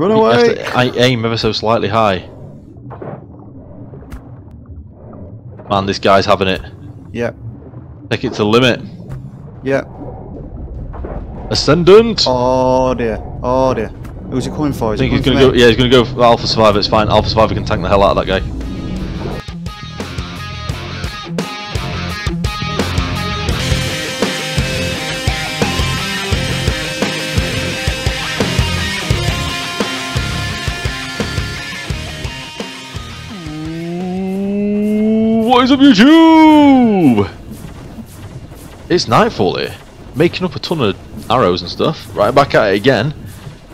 Run away! to I aim ever so slightly high. Man, this guy's having it. Yep, Take it to the limit. yep. Ascendant! Oh dear, oh dear. Who's he coming for? I Is he think he's gonna go. Yeah, he's gonna go for Alpha Survivor. It's fine. Alpha Survivor can tank the hell out of that guy. Is up, YouTube? It's nightfall here, making up a ton of arrows and stuff. Right back at it again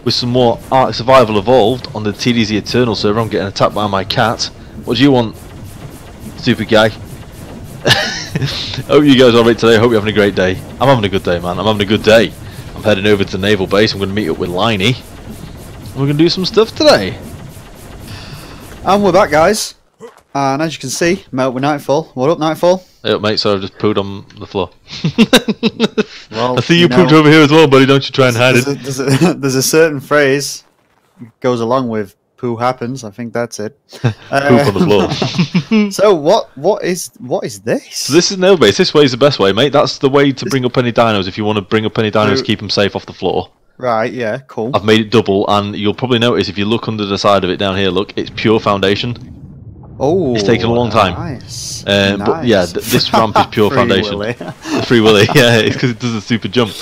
with some more Ark Survival Evolved on the TDZ Eternal server. I'm getting attacked by my cat. What do you want, stupid guy? Hope you guys are alright today. Hope you're having a great day. I'm having a good day, man. I'm having a good day. I'm heading over to the naval base. I'm going to meet up with Lyney. We're going to do some stuff today. And we're back, guys. And as you can see, Melt with Nightfall. What up, Nightfall? Hey up, mate. So I've just pooed on the floor. Well, I see you, you pooped know- over here as well, buddy. Don't you try and hide There's it. a, there's, a, there's a certain phrase goes along with poo happens. I think that's it. Uh, Poop on the floor. So what what is what is this? So this is nail base. This way is the best way, mate. That's the way to bring up any dinos. If you want to bring up any dinos, So- keep them safe off the floor. right, yeah, cool. I've made it double, and you'll probably notice if you look under the side of it down here. Look, it's pure foundation. Oh, It's taken a long time. Nice. Uh, but yeah, nice. th- this ramp is pure Free foundation. Willy. Free Willy, yeah, it's because it does a super jump.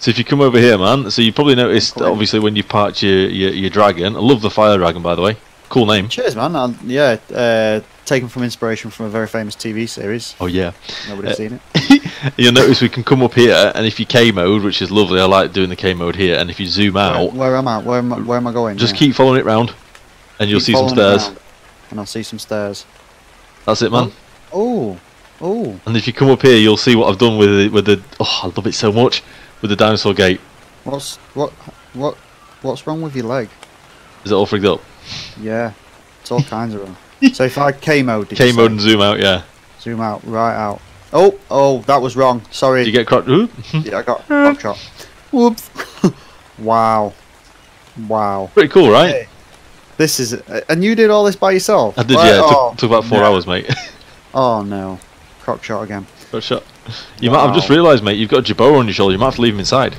So if you come over here, man, so you probably noticed obviously when you parked your, your your dragon. I love the fire dragon, by the way. Cool name. Cheers, man. i yeah, uh, taken from inspiration from a very famous TV series. Oh yeah. Nobody's Uh, seen it. You'll notice we can come up here, and if you K mode, which is lovely, I like doing the K mode here. And if you zoom out, where am I? Where am I, where am I going? just keep following it round, and you'll Keep see some stairs. And I'll see some stairs. That's it, man. Um, oh, oh. And if you come up here, you'll see what I've done with the, with the. Oh, I love it so much with the dinosaur gate. What's what what what's wrong with your leg? Is it all frigged up? Yeah, it's all kinds of wrong. So if I K mode, K mode and zoom out, yeah. zoom out, right out. Oh, oh, that was wrong. Sorry. Did you get cro- Ooh. yeah, I got crop shot. Whoops. wow, wow. Pretty cool, right? Hey. This is, and you did all this by yourself. I did, Right, yeah. It oh, took, took about four no. hours, mate. Oh no, crop shot again. Got shot. You might I've just realised, mate. You've got a Jerboa on your shoulder. You might have to leave him inside.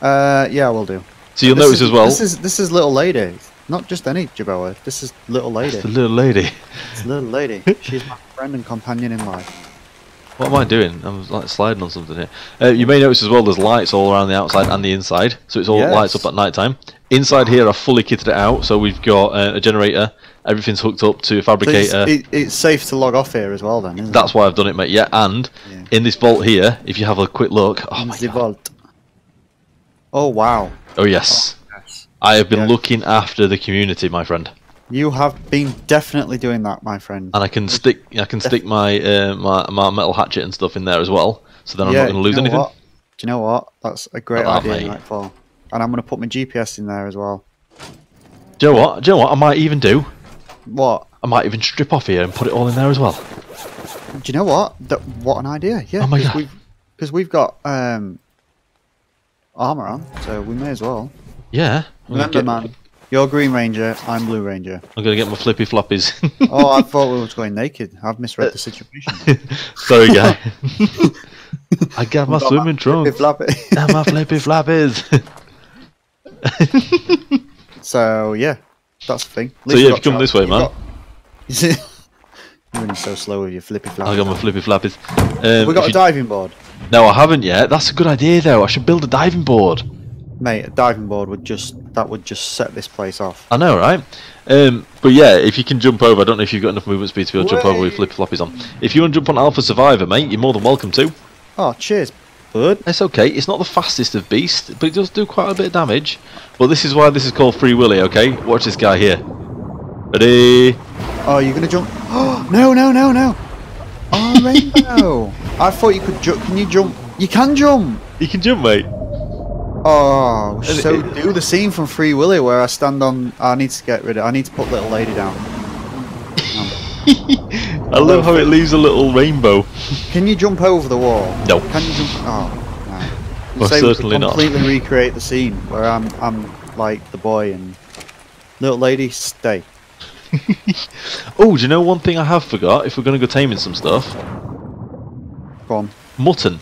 Uh, yeah, we'll do. So you'll This notice is- as well. This is this is little lady, not just any Jerboa. This is little lady. the little lady. It's little lady. She's my friend and companion in life. What am I doing? I'm like sliding on something here. Uh, you may notice as well. There's lights all around the outside and the inside, so it's all Yes. lights up at night time. Inside here, I've fully kitted it out. So we've got uh, a generator. Everything's hooked up to a So it's, fabricator. it, it's safe to log off here as well, then. Isn't That's why I've done it, mate. Yeah, and Yeah. in this vault here, if you have a quick look, oh it? my the god, vault. Oh wow. oh yes, Yes. I have been Yeah. looking after the community, my friend, You have been definitely doing that, my friend. and I can stick, I can stick my uh, my, my metal hatchet and stuff in there as well. So then I'm yeah, not going to lose you know anything. What? Do you know what? That's a great Like that, idea, mate. Nightfall. And I'm going to put my GPS in there as well. Do you know what? Do you know what? I might even do. What? I might even strip off here and put it all in there as well. Do you know what? That, what an idea! Yeah, Oh my because God. we've because we've got um, armor on, so we may as well. Yeah. Remember, get- man, you're Green Ranger, I'm Blue Ranger. I'm gonna get my flippy floppies. Oh, I thought we were going naked. I've misread the situation. Sorry, guy. I got my Got swimming Flippy trunks floppy. and my flippy floppies. so yeah, that's the thing. At So yeah, if you come this way, you've man. got- you're running so slow with your flippy floppy. I got my flippy floppies. Um, we got a you- diving board, No, I haven't yet. That's a good idea, though. I should build a diving board. mate. A diving board would just that would just set this place off. I know, right? Um, but yeah, if you can jump over, I don't know if you've got enough movement speed to be able to jump over with flippy floppies on. If you want to jump on Alpha Survivor, mate, you're more than welcome to. Oh, cheers, bud. It's okay. It's not the fastest of beasts, but it does do quite a bit of damage. But this is why this is called Free Willy, okay? Watch this guy here. Ready? Oh, you're gonna jump? Oh, no, no, no, no. Oh, rainbow. I thought you could jump. Can you jump? You can jump. You can jump, mate. Oh, And so it- do the scene from Free Willy where I stand on. I need to get rid of. I need to put little lady down. I love how it leaves a little rainbow. Can you jump over the wall? No. Can you jump? Oh, no. Well, Say we could certainly not. completely recreate the scene where I'm, I'm like the boy and Little lady, stay. Oh, do you know one thing I have forgot? If we're going to go taming some stuff, Go on. mutton.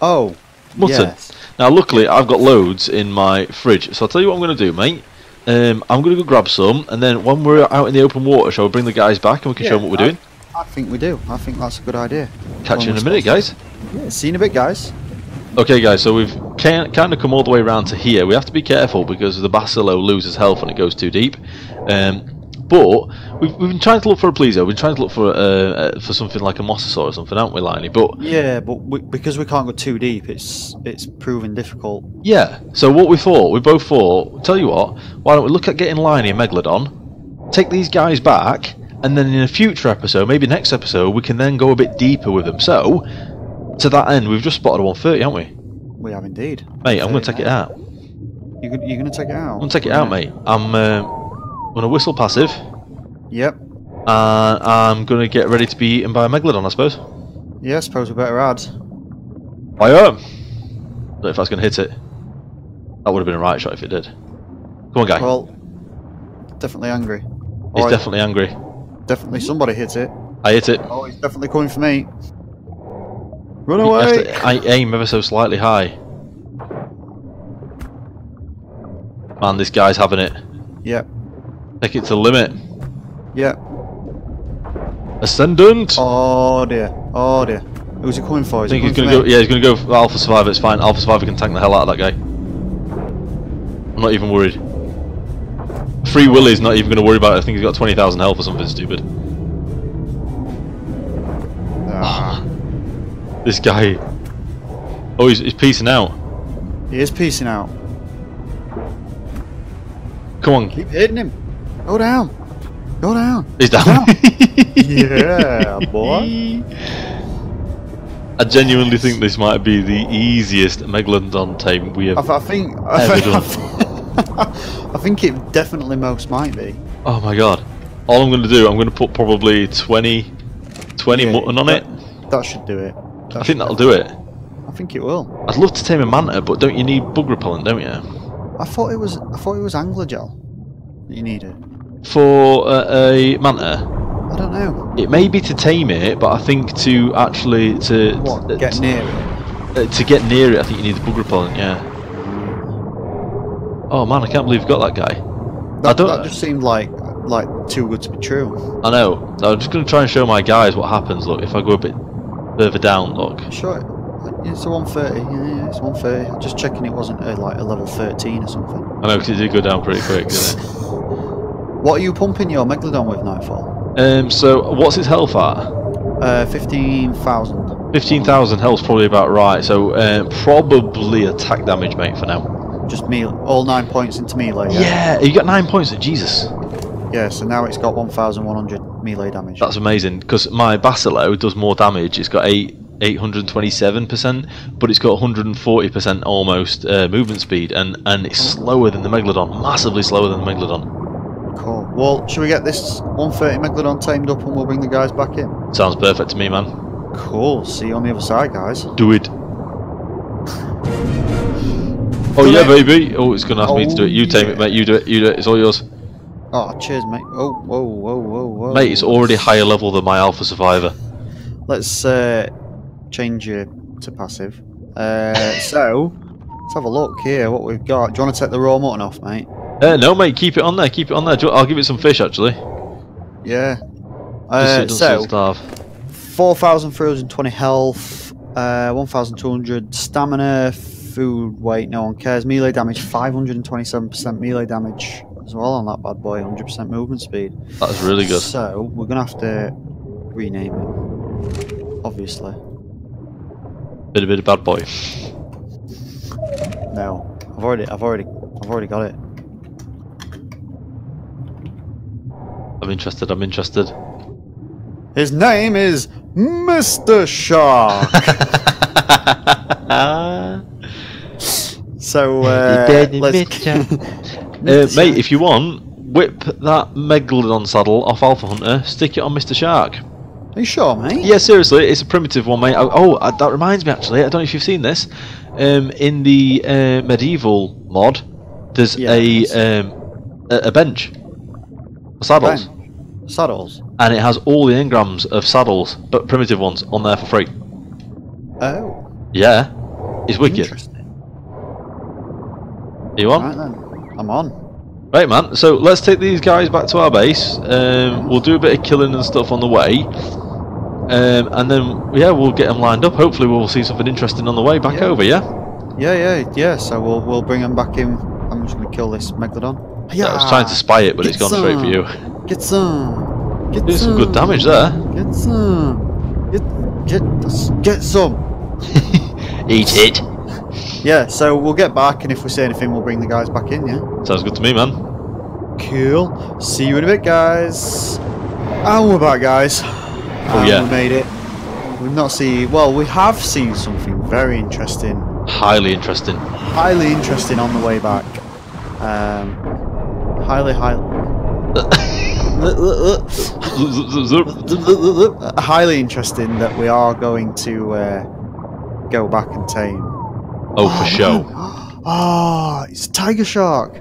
Oh, Mutton. yes. Now, luckily, I've got loads in my fridge, so I'll tell you what I'm going to do, mate. Um, I'm going to go grab some, and then when we're out in the open water, shall we bring the guys back and we can show them what we're I- doing? I think we do. I think that's a good idea. Catch you in a minute, guys. Yeah, see you in a bit, guys. Okay, guys, so we've kind of come all the way around to here. We have to be careful because the Basilo loses health when it goes too deep. Um, but we've, we've been trying to look for a Plesio. We've been trying to look for uh, uh, for something like a mosasaur or something, haven't we, Lyney? But Yeah, but we, because we can't go too deep, it's it's proving difficult. yeah, so what we thought, we both thought, tell you what, why don't we look at getting Lyney and Megalodon, take these guys back, and then in a future episode, maybe next episode, we can then go a bit deeper with them. So, to that end, we've just spotted a 130, haven't we? We have indeed. Mate, I'm going to take it out. You you're gonna take it out? I'm going to take it out, mate. I'm uh, going to whistle passive. Yep. and I'm going to get ready to be eaten by a megalodon, I suppose. Yeah, I suppose we better add. I am. Don't know if that's going to hit it. That would have been a right shot if it did. Come on, guy. Well, definitely angry. He's Or definitely angry. definitely somebody hit it. I hit it. Oh, he's definitely coming for me. Run away! to- I aim ever so slightly high. Man, this guy's having it. Yep. Take it to the limit. Yep. Ascendant. Oh dear. Oh dear. Who's he coming for? I think he he's going to go. me? Yeah, he's going to go for Alpha Survivor. It's fine. Alpha Survivor can tank the hell out of that guy. I'm not even worried. Free Willy's not even going to worry about it. I think he's got 20,000 health or something stupid. Ah, This guy. Oh, he's, he's piecing out. he is piecing out. Come on. Keep hitting him. Go down. Go down. He's down. Yeah, boy. I genuinely think this might be the easiest Megalodon tame we have. I think. I, Ever think I think it definitely most might be. Oh my god. All I'm going to do, I'm going to put probably 20, 20 Yeah, mutton on that- it. That should do it. That I think that'll do it. I think it will. I'd love to tame a manta, but don't you need bug repellent, don't you? I thought it was. I thought it was angler gel that you needed. For uh, a manta, I don't know. it may be to tame it, but I think to actually to What? to, Get near it. uh, to get near it, I think you need the bug repellent. Yeah. Oh man, I can't believe you've got that guy. That, don't- that just seemed like like too good to be true. I know. I'm just going to try and show my guys what happens. Look, if I go a bit further down, look. Sure. It's a 130. Yeah, yeah, it's 130. Just checking it wasn't a, like a level 13 or something. I know because it did go down pretty quick, didn't it? What are you pumping your Megalodon with, Nightfall? Um, so what's his health at? Uh, 15,000. 15,000 health's probably about right. So um, probably attack damage, mate, for now. Just me, all nine points into melee. Yeah, you got nine points. In Jesus, Yeah, so now it's got 1,100 melee damage. that's amazing. Because my Basilo does more damage. It's got eight. 827%, but it's got 140% almost uh, movement speed, and, and it's slower than the Megalodon, massively slower than the Megalodon. Well, should we get this 130 Megalodon tamed up and we'll bring the guys back in? Sounds perfect to me, man. Cool. See you on the other side, guys. Do it. Oh yeah, baby. Oh, it's gonna ask me to do it. You tame it, mate. You do it. You do it. It's all yours, Oh, cheers, mate. Oh, whoa, whoa, whoa, whoa. mate. It's already higher level than my Alpha Survivor. Let's uh, change you to passive. Uh, so, let's have a look here. What we've got. Do you want to take the raw mutton off, mate? Uh, no, mate. Keep it on there. Keep it on there. I'll give it some fish actually. Yeah. Just so Uh, it doesn't so, 4,320 health, uh, 1,200 stamina, food weight, no one cares. Melee damage, 527% melee damage as well on that bad boy, 100% movement speed. That's really good. So, we're going to have to rename it, obviously. Bit a bit of bad boy. No, I've already, I've already, I've already got it. I'm interested. I'm interested. His name is Mr. Shark. so, uh, let's... Uh, mate, if you want, whip that Megalodon saddle off Alpha Hunter, stick it on Mr. Shark. Are you sure, mate? Yeah, seriously, it's a primitive one, mate. Oh, oh, uh, that reminds me actually. I don't know if you've seen this. Um, in the uh, medieval mod, there's Yes. a um, a, a bench, saddles. Saddles. and it has all the engrams of saddles, but primitive ones, on there for free. Oh. Yeah, it's wicked. Interesting. Are you on? Right then. I'm on. Right, man. So let's take these guys back to our base. Um, we'll do a bit of killing and stuff on the way, um, and then yeah, we'll get them lined up. Hopefully, we'll see something interesting on the way back Yeah. over. Yeah. Yeah, yeah, yeah. So we'll we'll bring them back in. I'm just gonna kill this megalodon. Yeah, I was trying to spy it, but it's gone straight for you. Get some. Get Did some good damage there. Get some. Get get get some. Eat it. Yeah. So we'll get back, and if we say anything, we'll bring the guys back in. Yeah. Sounds good to me, man. Cool. See you in a bit, guys. And we're back, guys. Oh, And yeah. We made it. We've not seen. Well, we have seen something very interesting. Highly interesting. highly interesting on the way back. Um, highly, highly, highly interesting that we are going to uh, go back and tame. Oh, for sure. Ah, it's a tiger shark.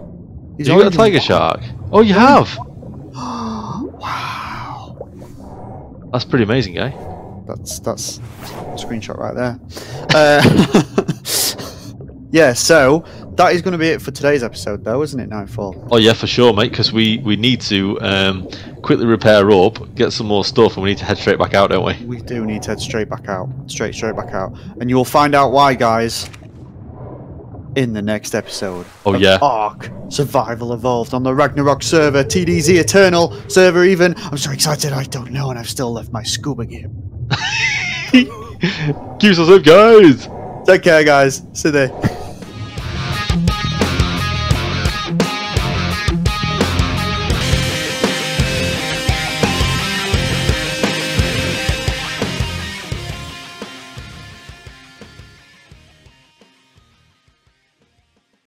He's You got a tiger shark? Oh, you have. wow, That's pretty amazing, guy. that's that's a screenshot right there. Uh, yeah, so that is going to be it for today's episode, though, isn't it? Nightfall. Oh yeah, for sure, mate. Because we we need to um, quickly repair up, get some more stuff, and we need to head straight back out, don't we? We do need to head straight back out. Straight, straight back out. And you'll find out why, guys, in the next episode. Oh, yeah. Ark Survival Evolved on the Ragnarok server, TDZ Eternal server, even. I'm so excited, I don't know, and I've still left my scuba gear. Keep us up, guys. Take care, guys. See you there.